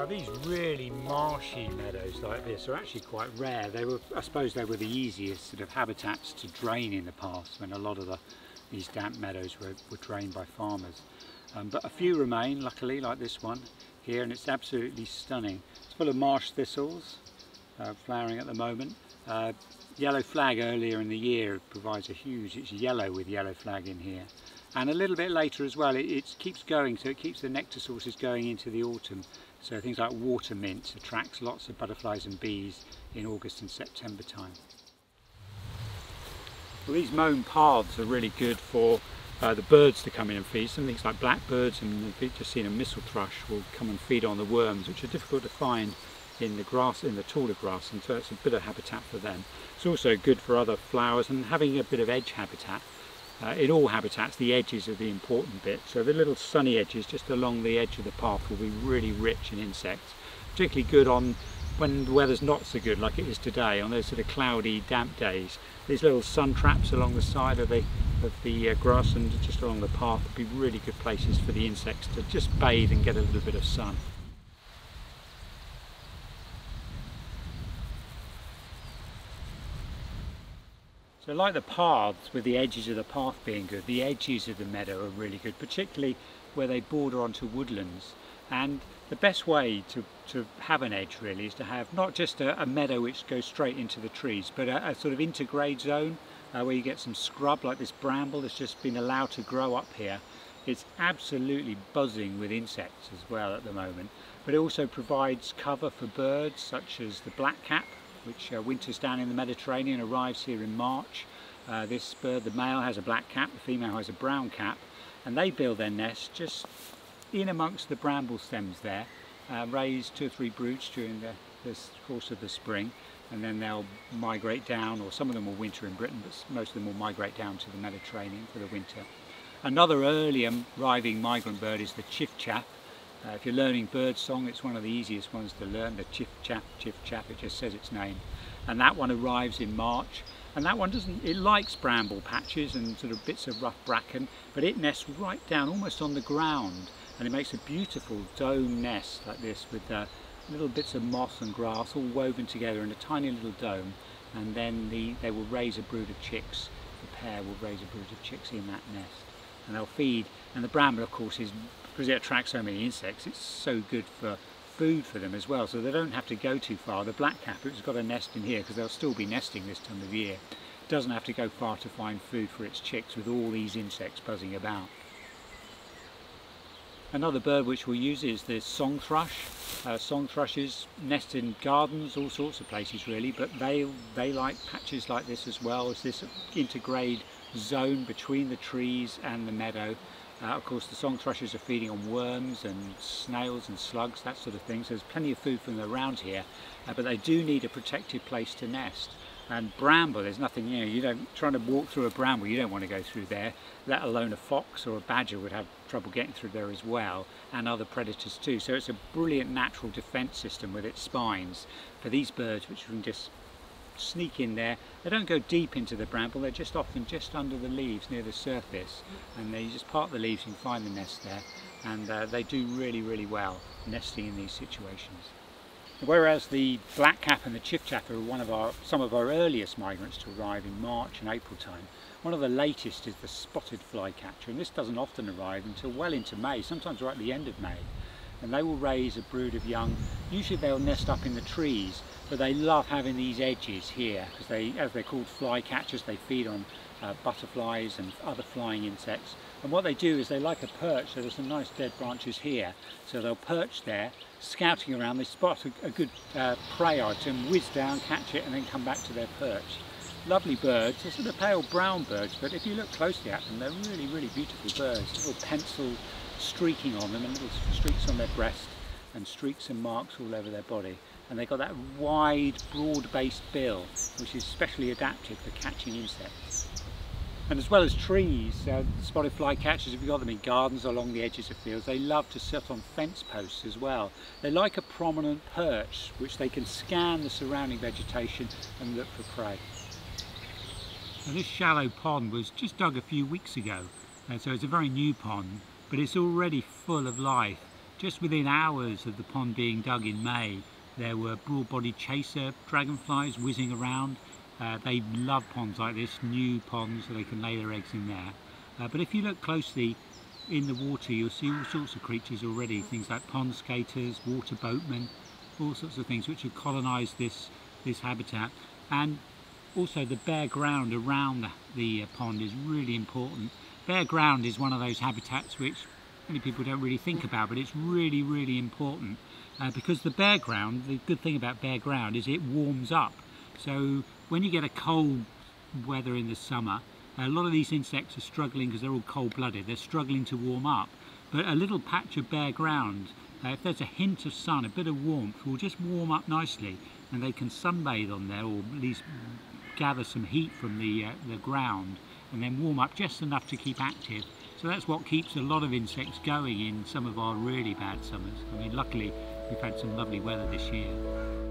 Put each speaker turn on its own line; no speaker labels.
Now these really marshy meadows like this are actually quite rare. They were, I suppose they were the easiest sort of habitats to drain in the past when a lot of the, these damp meadows were, were drained by farmers. Um, but a few remain, luckily, like this one here, and it's absolutely stunning. It's full of marsh thistles, uh, flowering at the moment. Uh, yellow flag earlier in the year provides a huge, it's yellow with yellow flag in here. And a little bit later as well, it, it keeps going, so it keeps the nectar sources going into the autumn. So things like water mint attracts lots of butterflies and bees in August and September time. Well, these mown paths are really good for uh, the birds to come in and feed. Some things like blackbirds and we've just seen a mistle thrush will come and feed on the worms, which are difficult to find in the grass, in the taller grass, and so it's a bit of habitat for them. It's also good for other flowers and having a bit of edge habitat uh, in all habitats, the edges are the important bit. So the little sunny edges just along the edge of the path will be really rich in insects. Particularly good on when the weather's not so good like it is today, on those sort of cloudy, damp days. These little sun traps along the side of the, of the uh, grass and just along the path would be really good places for the insects to just bathe and get a little bit of sun. So like the paths, with the edges of the path being good, the edges of the meadow are really good, particularly where they border onto woodlands. And the best way to, to have an edge really is to have not just a, a meadow which goes straight into the trees, but a, a sort of intergrade zone uh, where you get some scrub like this bramble that's just been allowed to grow up here. It's absolutely buzzing with insects as well at the moment, but it also provides cover for birds such as the blackcap which uh, winters down in the Mediterranean, arrives here in March. Uh, this bird, the male has a black cap, the female has a brown cap, and they build their nest just in amongst the bramble stems there, uh, raise two or three broods during the, the course of the spring, and then they'll migrate down, or some of them will winter in Britain, but most of them will migrate down to the Mediterranean for the winter. Another early arriving migrant bird is the chiffchaff, uh, if you're learning bird song, it's one of the easiest ones to learn, the chiff chaff, chiff chaff, it just says its name. And that one arrives in March. And that one doesn't, it likes bramble patches and sort of bits of rough bracken, but it nests right down almost on the ground. And it makes a beautiful dome nest like this with uh, little bits of moss and grass all woven together in a tiny little dome. And then the, they will raise a brood of chicks. The pair will raise a brood of chicks in that nest. And they'll feed, and the bramble of course is because it attracts so many insects, it's so good for food for them as well, so they don't have to go too far. The blackcap, it's got a nest in here because they'll still be nesting this time of year, doesn't have to go far to find food for its chicks with all these insects buzzing about. Another bird which we'll use is the song thrush. Uh, song thrushes nest in gardens, all sorts of places really, but they, they like patches like this as well as this intergrade zone between the trees and the meadow uh, of course the song thrushes are feeding on worms and snails and slugs, that sort of thing, so there's plenty of food for them around here, uh, but they do need a protected place to nest. And bramble, there's nothing, you know, you don't, trying to walk through a bramble, you don't want to go through there, let alone a fox or a badger would have trouble getting through there as well, and other predators too. So it's a brilliant natural defence system with its spines for these birds which can just sneak in there. They don't go deep into the bramble, they're just often just under the leaves near the surface and they just part the leaves and find the nest there and uh, they do really really well nesting in these situations. Whereas the blackcap and the chiffchaff are one of our, some of our earliest migrants to arrive in March and April time, one of the latest is the spotted flycatcher and this doesn't often arrive until well into May, sometimes right at the end of May and they will raise a brood of young. Usually they'll nest up in the trees but they love having these edges here because they, as they're called flycatchers, they feed on uh, butterflies and other flying insects. And what they do is they like a perch, so there's some nice dead branches here, so they'll perch there, scouting around, they spot a, a good uh, prey item, whiz down, catch it, and then come back to their perch. Lovely birds, they're sort of pale brown birds, but if you look closely at them, they're really, really beautiful birds. Little pencil streaking on them and little streaks on their breast and streaks and marks all over their body and they've got that wide, broad-based bill, which is specially adapted for catching insects. And as well as trees, uh, spotted flycatchers, if you've got them in gardens along the edges of fields, they love to sit on fence posts as well. They like a prominent perch, which they can scan the surrounding vegetation and look for prey. This shallow pond was just dug a few weeks ago, uh, so it's a very new pond, but it's already full of life just within hours of the pond being dug in May, there were broad-bodied chaser dragonflies whizzing around. Uh, they love ponds like this, new ponds, so they can lay their eggs in there. Uh, but if you look closely in the water, you'll see all sorts of creatures already, things like pond skaters, water boatmen, all sorts of things which have colonised this, this habitat. And also the bare ground around the, the pond is really important. Bare ground is one of those habitats which many people don't really think about, but it's really, really important uh, because the bare ground, the good thing about bare ground is it warms up. So when you get a cold weather in the summer, a lot of these insects are struggling because they're all cold-blooded. They're struggling to warm up. But a little patch of bare ground, uh, if there's a hint of sun, a bit of warmth, will just warm up nicely and they can sunbathe on there or at least gather some heat from the, uh, the ground and then warm up just enough to keep active. So that's what keeps a lot of insects going in some of our really bad summers. I mean, luckily we've had some lovely weather this year.